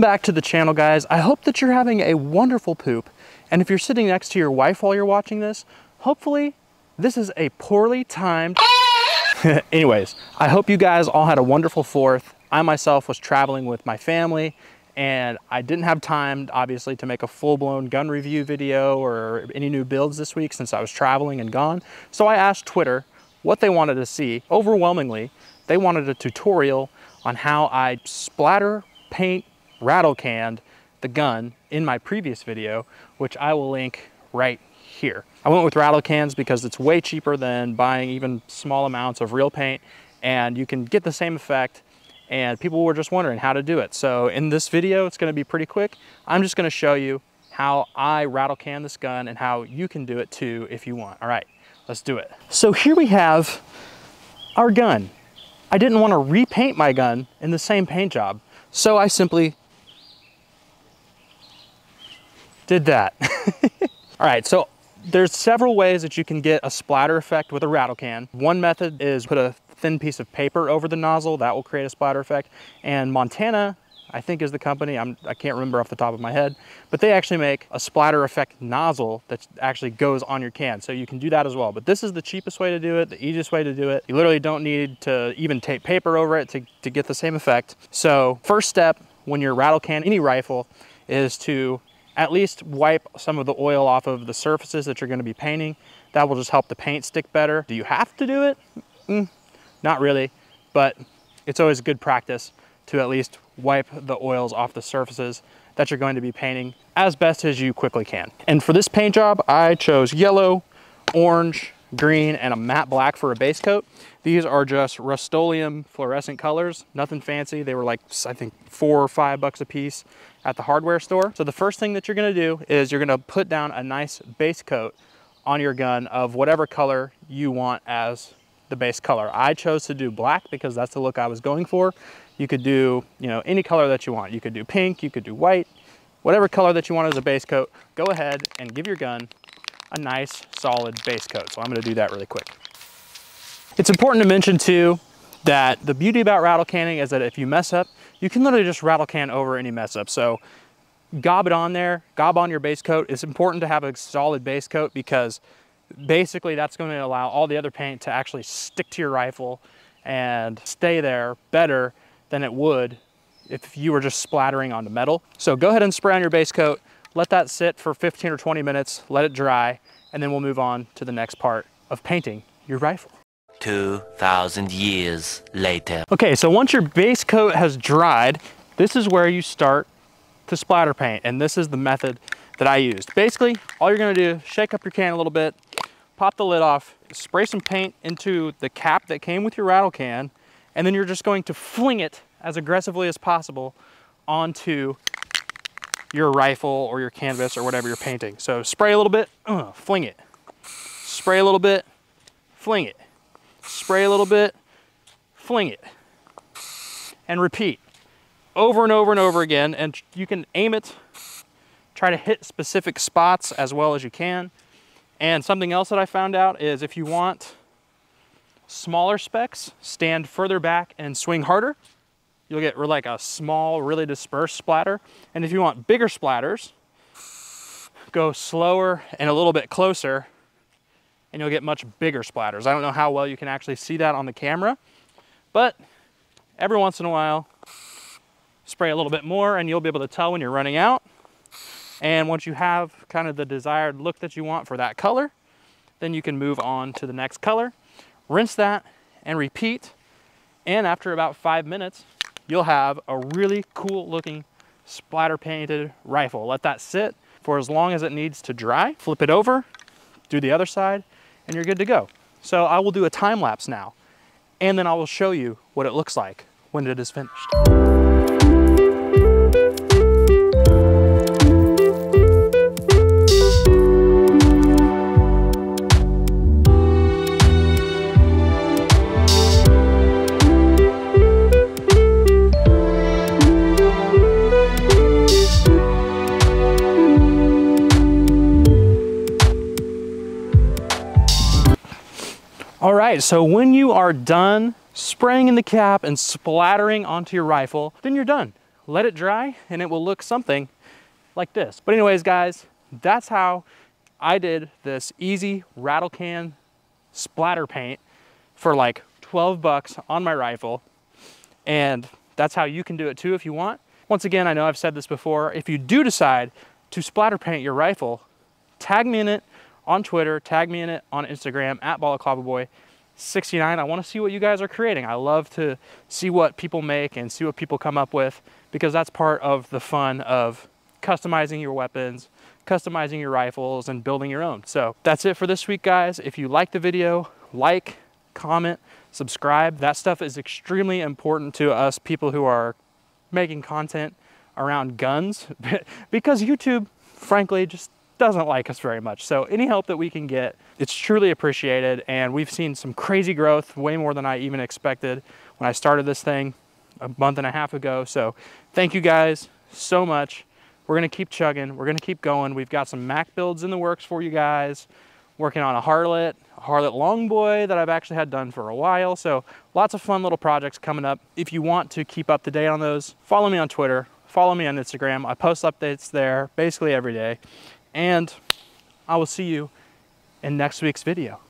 Welcome back to the channel, guys. I hope that you're having a wonderful poop. And if you're sitting next to your wife while you're watching this, hopefully this is a poorly timed... Anyways, I hope you guys all had a wonderful 4th. I myself was traveling with my family and I didn't have time, obviously, to make a full-blown gun review video or any new builds this week since I was traveling and gone. So I asked Twitter what they wanted to see. Overwhelmingly, they wanted a tutorial on how I splatter, paint, rattle canned the gun in my previous video, which I will link right here. I went with rattle cans because it's way cheaper than buying even small amounts of real paint and you can get the same effect and people were just wondering how to do it. So in this video, it's gonna be pretty quick. I'm just gonna show you how I rattle can this gun and how you can do it too if you want. All right, let's do it. So here we have our gun. I didn't wanna repaint my gun in the same paint job. So I simply did that. All right, so there's several ways that you can get a splatter effect with a rattle can. One method is put a thin piece of paper over the nozzle. That will create a splatter effect. And Montana, I think is the company, I'm, I can't remember off the top of my head, but they actually make a splatter effect nozzle that actually goes on your can. So you can do that as well. But this is the cheapest way to do it, the easiest way to do it. You literally don't need to even tape paper over it to, to get the same effect. So first step when you're rattle can any rifle is to at least wipe some of the oil off of the surfaces that you're gonna be painting. That will just help the paint stick better. Do you have to do it? Mm, not really, but it's always good practice to at least wipe the oils off the surfaces that you're going to be painting as best as you quickly can. And for this paint job, I chose yellow, orange, green, and a matte black for a base coat. These are just Rust-Oleum fluorescent colors, nothing fancy. They were like, I think four or five bucks a piece at the hardware store. So the first thing that you're gonna do is you're gonna put down a nice base coat on your gun of whatever color you want as the base color. I chose to do black because that's the look I was going for. You could do, you know, any color that you want. You could do pink, you could do white, whatever color that you want as a base coat, go ahead and give your gun a nice solid base coat. So I'm gonna do that really quick. It's important to mention too, that the beauty about rattle canning is that if you mess up, you can literally just rattle can over any mess up. So gob it on there, gob on your base coat. It's important to have a solid base coat because basically that's going to allow all the other paint to actually stick to your rifle and stay there better than it would if you were just splattering onto metal. So go ahead and spray on your base coat, let that sit for 15 or 20 minutes, let it dry, and then we'll move on to the next part of painting your rifle. 2,000 years later. Okay, so once your base coat has dried, this is where you start to splatter paint, and this is the method that I used. Basically, all you're gonna do, is shake up your can a little bit, pop the lid off, spray some paint into the cap that came with your rattle can, and then you're just going to fling it as aggressively as possible onto your rifle or your canvas or whatever you're painting. So spray a little bit, uh, fling it. Spray a little bit, fling it spray a little bit, fling it, and repeat over and over and over again. And you can aim it, try to hit specific spots as well as you can. And something else that I found out is if you want smaller specks, stand further back and swing harder. You'll get like a small, really dispersed splatter. And if you want bigger splatters, go slower and a little bit closer and you'll get much bigger splatters. I don't know how well you can actually see that on the camera, but every once in a while, spray a little bit more and you'll be able to tell when you're running out. And once you have kind of the desired look that you want for that color, then you can move on to the next color, rinse that and repeat. And after about five minutes, you'll have a really cool looking splatter painted rifle. Let that sit for as long as it needs to dry. Flip it over, do the other side, and you're good to go. So I will do a time lapse now, and then I will show you what it looks like when it is finished. All right, so when you are done spraying in the cap and splattering onto your rifle, then you're done. let it dry and it will look something like this. But anyways, guys, that's how I did this easy rattle can splatter paint for like 12 bucks on my rifle. And that's how you can do it too if you want. Once again, I know I've said this before, if you do decide to splatter paint your rifle, tag me in it on Twitter, tag me in it on Instagram at Boy. 69 I want to see what you guys are creating. I love to see what people make and see what people come up with because that's part of the fun of customizing your weapons, customizing your rifles, and building your own. So that's it for this week, guys. If you like the video, like, comment, subscribe. That stuff is extremely important to us people who are making content around guns because YouTube, frankly, just doesn't like us very much. So any help that we can get, it's truly appreciated. And we've seen some crazy growth, way more than I even expected when I started this thing a month and a half ago. So thank you guys so much. We're gonna keep chugging. We're gonna keep going. We've got some Mac builds in the works for you guys. Working on a Harlot, a Harlot Longboy that I've actually had done for a while. So lots of fun little projects coming up. If you want to keep up to date on those, follow me on Twitter, follow me on Instagram. I post updates there basically every day. And I will see you in next week's video.